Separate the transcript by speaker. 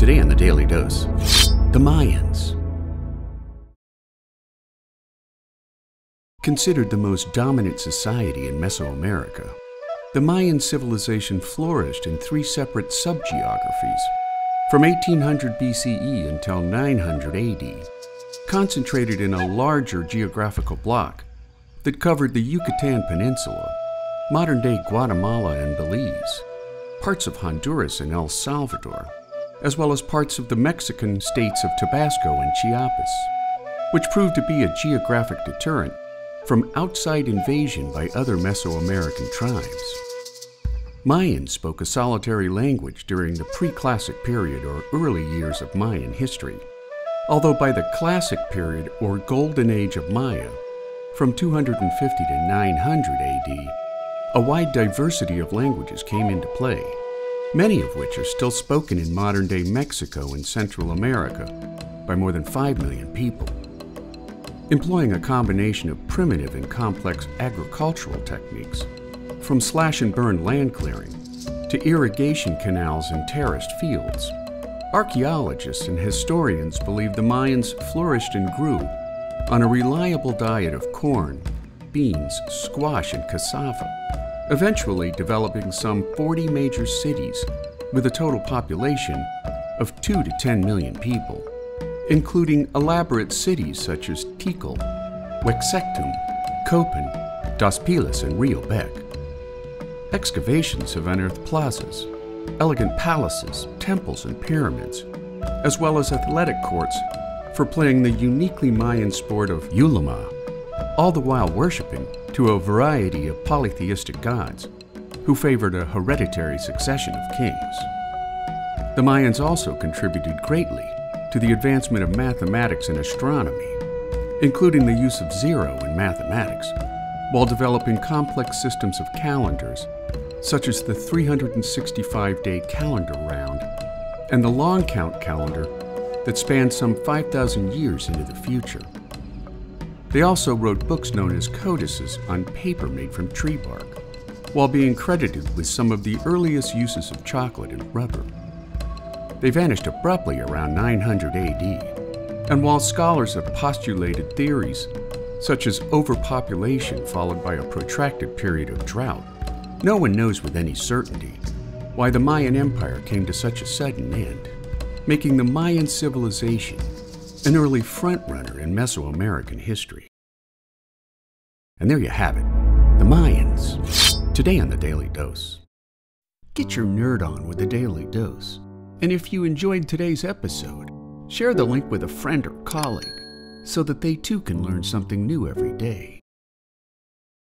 Speaker 1: Today on the Daily Dose, the Mayans. Considered the most dominant society in Mesoamerica, the Mayan civilization flourished in three separate subgeographies from 1800 BCE until 900 AD, concentrated in a larger geographical block that covered the Yucatan Peninsula, modern day Guatemala and Belize, parts of Honduras and El Salvador, as well as parts of the Mexican states of Tabasco and Chiapas, which proved to be a geographic deterrent from outside invasion by other Mesoamerican tribes. Mayans spoke a solitary language during the pre classic period or early years of Mayan history, although by the classic period or golden age of Maya, from 250 to 900 AD, a wide diversity of languages came into play many of which are still spoken in modern day Mexico and Central America by more than 5 million people. Employing a combination of primitive and complex agricultural techniques, from slash and burn land clearing to irrigation canals and terraced fields, archaeologists and historians believe the Mayans flourished and grew on a reliable diet of corn, beans, squash, and cassava eventually developing some 40 major cities with a total population of 2 to 10 million people, including elaborate cities such as Tikal, Uaxactun, Copan, Dos Pilas, and Rio Bec. Excavations have unearthed plazas, elegant palaces, temples, and pyramids, as well as athletic courts for playing the uniquely Mayan sport of ulama, all the while worshiping to a variety of polytheistic gods who favored a hereditary succession of kings. The Mayans also contributed greatly to the advancement of mathematics and astronomy, including the use of zero in mathematics, while developing complex systems of calendars, such as the 365 day calendar round and the long count calendar that spanned some 5,000 years into the future. They also wrote books known as codices on paper made from tree bark, while being credited with some of the earliest uses of chocolate and rubber. They vanished abruptly around 900 AD, and while scholars have postulated theories such as overpopulation followed by a protracted period of drought, no one knows with any certainty why the Mayan Empire came to such a sudden end, making the Mayan civilization an early frontrunner in Mesoamerican history. And there you have it, the Mayans. Today on the Daily Dose. Get your nerd on with the Daily Dose. And if you enjoyed today's episode, share the link with a friend or colleague so that they too can learn something new every day.